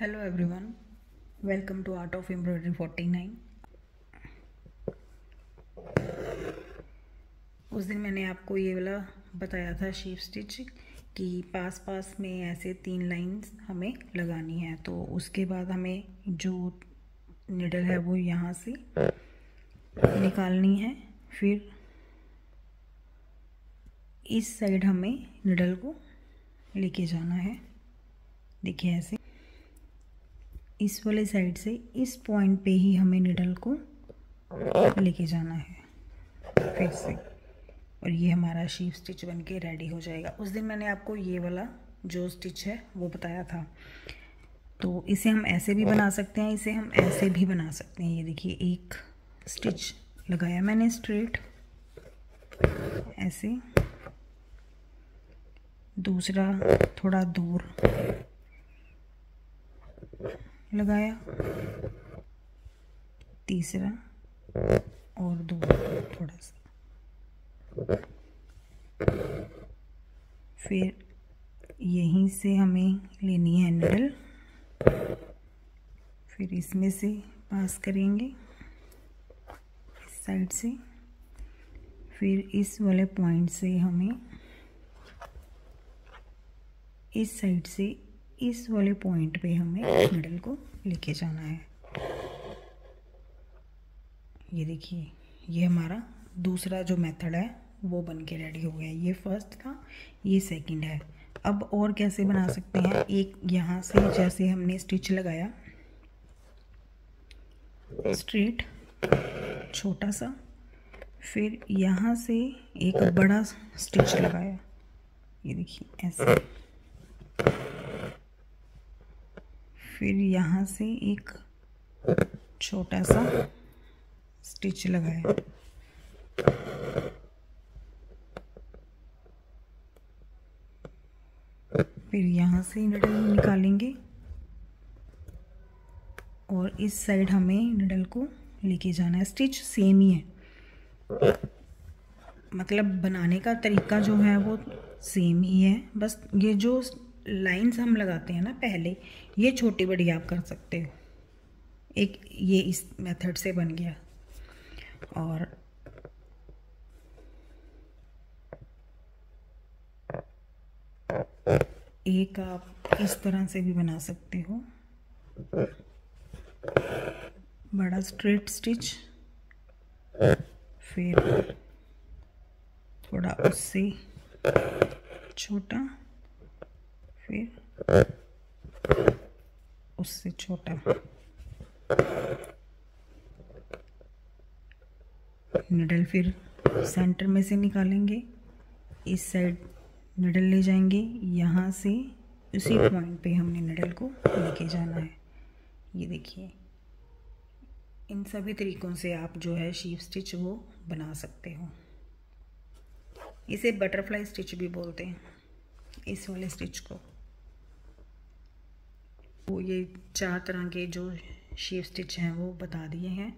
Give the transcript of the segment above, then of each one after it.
Hello everyone welcome to art of embroidery 49 उस दिन मैंने आपको ये वाला बताया था शीप स्टिच कि पास पास में ऐसे तीन लाइंस हमें लगानी है। तो उसके बाद हमें जो निडल है वो यहाँ से निकालनी है। फिर इस साइड हमें निडल को लेके जाना है। देखिए ऐसे। इस वाले साइड से इस पॉइंट पे ही हमें निडल को लेके जाना है। फिर से। और ये हमारा शीप स्टिच बन के रेडी हो जाएगा। उस दिन मैंने आपको ये वाला जो स्टिच है, वो बताया था। तो इसे हम ऐसे भी बना सकते हैं, इसे हम ऐसे भी बना सकते हैं। ये देखिए, एक स्टिच लगाया मैंने स्ट्रेट ऐसे। दूसरा थोड़ा दूर। लगाया। तीसरा और दो, थोड़ा सा। फिर यहीं से हमें लेनी है निडल फिर इसमें से पास करेंगे, इस साइड से। फिर इस वाले पॉइंट से हमें इस साइड से इस वाले पॉइंट पे हमें निडल को लेके जाना है। ये देखिए, ये हमारा दूसरा जो मेथड है, वो बन के रेडी हो गया। ये फ़र्स्ट था, ये सेकंड है। अब और कैसे बना सकते हैं? एक यहाँ से जैसे हमने स्टिच लगाया। स्ट्रेट छोटा सा। फिर यहाँ से एक बड़ा स्टिच लगाया। ये देखिए, ऐसे। फिर यहाँ से एक छोटा सा स्टिच लगाया फिर यहाँ से निडल निकालेंगे और इस साइड हमें निडल को लेके जाना है। स्टिच सेम ही है। मतलब बनाने का तरीका जो है वो सेम ही है। बस ये जो लाइंस हम लगाते हैं ना पहले, ये छोटी बड़ी आप कर सकते हो। एक ये इस मेथड से बन गया। और एक आप इस तरह से भी बना सकते हो। बड़ा स्ट्रेट स्टिच फिर थोड़ा उससे छोटा। फिर उससे छोटा। निडल फिर सेंटर में से निकालेंगे। इस साइड निडल ले जाएँगे। यहाँ से उसी पॉइंट पे हमने निडल को लेके जाना है। ये देखिए। इन सभी तरीक़ों से आप जो है शीप स्टिच वो बना सकते हो। इसे बटरफ्लाई स्टिच भी बोलते हैं। इस वाले स्टिच को। वो ये चार तरह के जो शेप स्टिच हैं वो बता दिए हैं।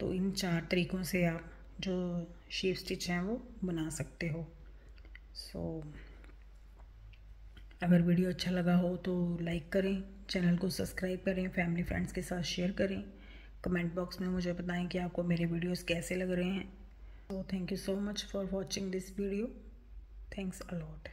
तो इन चार तरीक़ों से आप जो शेप स्टिच हैं वो बना सकते हो। सो so, अगर वीडियो अच्छा लगा हो तो लाइक करें चैनल को सब्सक्राइब करें फैमिली फ्रेंड्स के साथ शेयर करें। कमेंट बॉक्स में मुझे बताएँ कि आपको मेरे वीडियोस कैसे लग रहे हैं। So thank you so much for watching this video thanks a lot